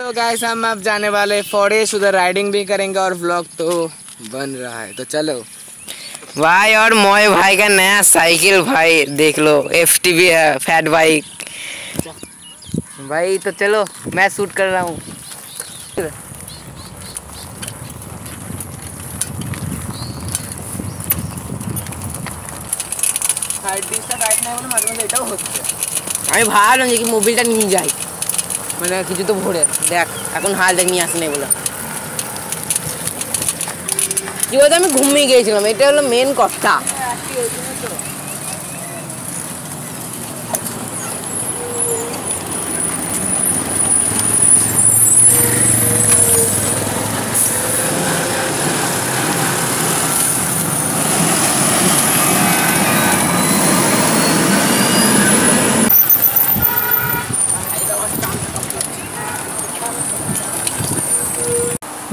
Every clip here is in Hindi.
तो गाइस हम अब जाने वाले फॉरेस्ट उधर राइडिंग भी करेंगे और व्लॉग तो बन रहा है। तो चलो। भाई और मोए भाई का नया साइकिल भाई देख लो एफ़ टी भी है फैट बाइक भाई तो चलो मैं शूट कर रहा हूँ। भाई बाहर मुझे मोबाइल नहीं जाए মানে কিছু তো ভরে। দেখ, এখন হাল দেখ নিয়ে আসেনি বলে। কি বলতো, আমি ঘুমিয়ে গিয়েছিলাম। এটা হলো মেন কথা।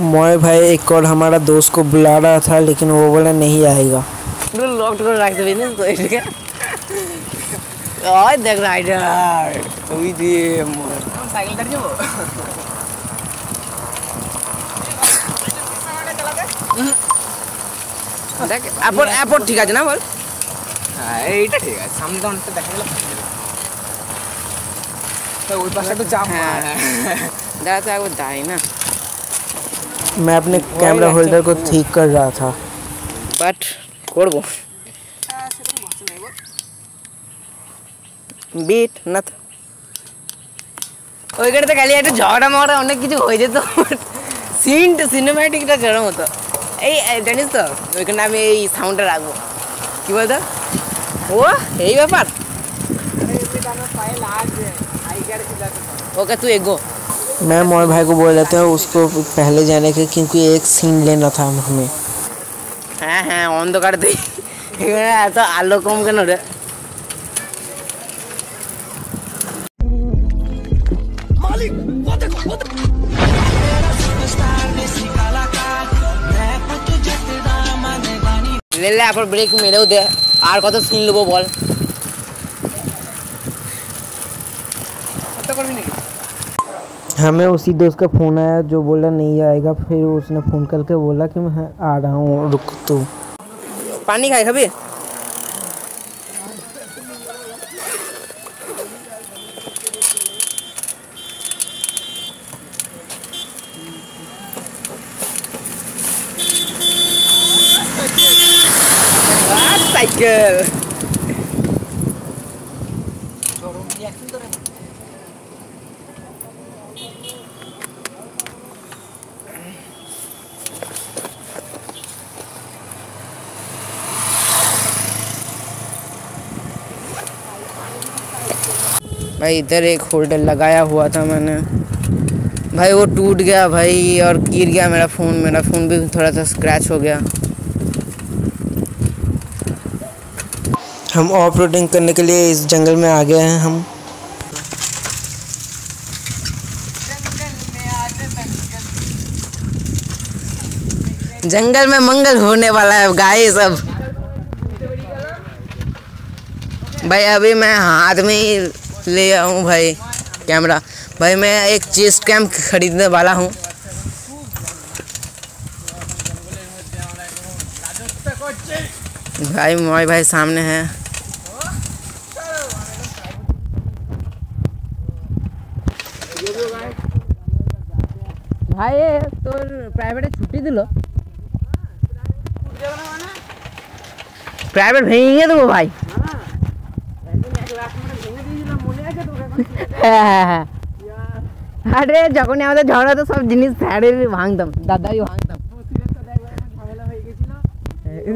मोए भाई एक और हमारा दोस्त को बुला रहा था लेकिन वो बोला नहीं आएगा পুরো লক করে রাখতে পারি না তো এটাকে ওই দেখ রাইডার ওই দিয়ে সাইকেলটা যাবো দেখ অ্যাপর অ্যাপর ঠিক আছে না বল হ্যাঁ এইটা ঠিক আছে সামনে তো অনেকটা দেখা গেল তো ওই পাশে তো চাপ হ্যাঁ দাঁড়া তো একবার দাঁড়াই না मैं अपने कैमरा होल्डर को ठीक कर रहा था বাট করবো বিট না তো ওইখানে তো খালি একটা ঝগড়া মগড়া অনেক কিছু হয়ে যেত সিন সিনেম্যাটিকটা সেরকম হতো এই এই জানিস তো ওইখানে আমি এই সাউন্ডটা রাখবো কি বলতো ও এই ব্যাপার ওকে তুই এগো मैं मोए भाई को बोल रहा था उसको पहले जाने के क्योंकि एक सीन लेना था हमें হ্যাঁ হ্যাঁ অন্ধকার তুই এখানে এত আলো কম কেন রে লেলে আবার ব্রেক মেরেও দে আর কত সিন নেবো বল हमें उसी दोस्त का फ़ोन आया जो बोला नहीं आएगा। फिर उसने फ़ोन करके बोला कि मैं आ रहा हूँ रुक तो। पानी खाए कभी साइकिल। भाई इधर एक होल्डर लगाया हुआ था मैंने। भाई वो टूट गया भाई और गिर गया मेरा फ़ोन मेरा फ़ोन भी थोड़ा सा स्क्रैच हो गया। हम ऑफ़ रोडिंग करने के लिए इस जंगल में आ गए हैं हम। जंगल में मंगल होने वाला है गाय सब भाई अभी मैं हाथ में ही ले आऊँ भाई कैमरा भाई मैं एक चेस्ट कैम खरीदने वाला हूँ भाई मोई भाई सामने है ভাই এ তোর প্রাইভেটে ছুটি দিল প্রাইভেট ভেঙে দেবো ভাই হ্যাঁ হ্যাঁ হ্যাঁ। আরে যখনই আমাদের ঝগড়া হতো সব জিনিস স্যারের ভাঙতাম। দাদাই ভাঙতাম।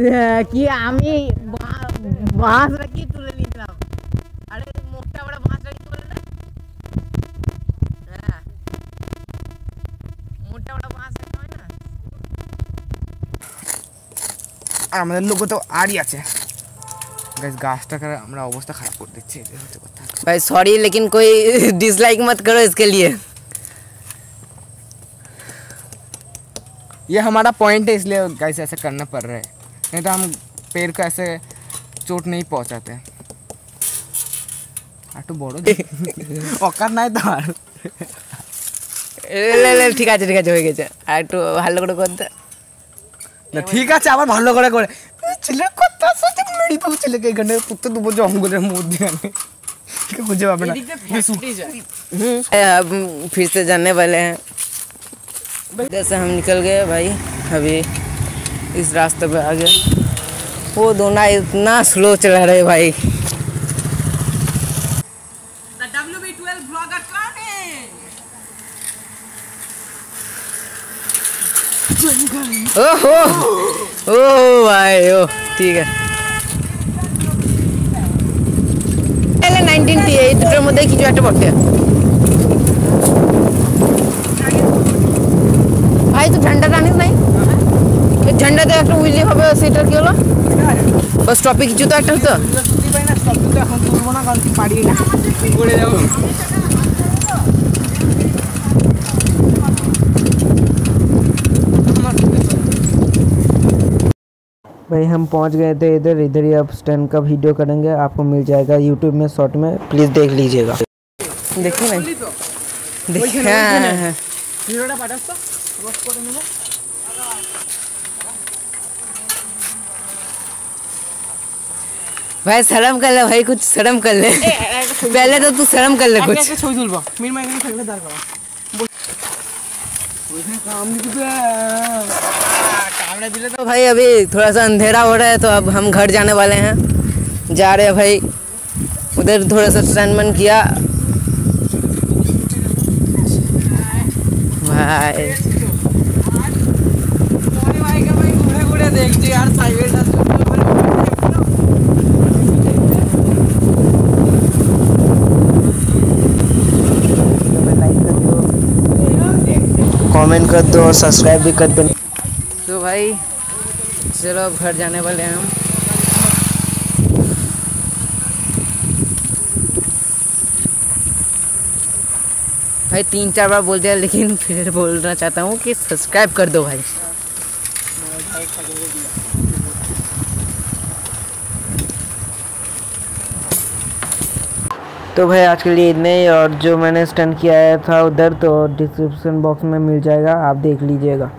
হ্যাঁ, কি আমি বা- বাঁশটা কি তুলে নিয়েছিলাম আরে মুখটা বড় বাঁশটা কি বলে না? হ্যাঁ। মোটা বড় বাঁশ হয় না? আর আমাদের লোক তো আরই আছে। গাছ গাছটাকে আমরা অবস্থা খারাপ করে দিচ্ছি হচ্ছে কথা। भाई सॉरी लेकिन कोई डिसलाइक मत करो इसके लिए ये हमारा पॉइंट है इसलिए गाइस ऐसा करना पड़ रहा है नहीं तो हम पेड़ को ऐसे चोट नहीं पहुंचाते একটু বড় অকার নাই তো আর লে লে ঠিক আছে ঠিক আছে হয়ে গেছে আর একটু ভালো করে করতে না ঠিক আছে আবার ভালো করে করে ছেলের কথা শুনতে মেরি তো ছেলেকে এখানে পুত্র দুবো জঙ্গলের মধ্যে আনে मुझे अब फिर से जाने वाले हैं। इधर से हम निकल गए भाई अभी इस रास्ते पे आ गए। वो दोना इतना स्लो चला रहे भाई। ओह ओह भाई ओह ठीक है। এই দুটোর মধ্যে কিছু একটা পড়তে ভাই তো ঝান্ডাটা আনিস নাই? ঝান্ডাতে একটা উইলি হবে সেটার কি হলো? বাস স্টপে কিছু তো একটা হতো? এখন তুলবো না কারণ তুই পারি না। भाई हम पहुँच गए थे इधर इधर ही आप स्टैंड का वीडियो करेंगे आपको मिल जाएगा यूट्यूब में शॉर्ट में प्लीज़ देख लीजिएगा। देखिए ना हाँ, हाँ, हाँ। भाई शर्म कर ले भाई कुछ शर्म कर ले। पहले तो तू शर्म कर ले कुछ। काम सामने दिले तो।, तो। भाई अभी थोड़ा सा अंधेरा हो रहा है तो अब हम घर जाने वाले हैं। जा रहे हैं भाई। उधर थोड़ा सा स्टैंड मन किया। भाई। कमेंट कर दो और सब्सक्राइब भी कर दो। भाई, चलो अब घर जाने वाले हैं हम। भाई, तीन चार बार बोल दिया, लेकिन फिर बोलना चाहता हूँ कि सब्सक्राइब कर दो भाई। तो भाई, आज के लिए इतने ही, और जो मैंने स्टैंड किया था उधर तो डिस्क्रिप्शन बॉक्स में मिल जाएगा, आप देख लीजिएगा।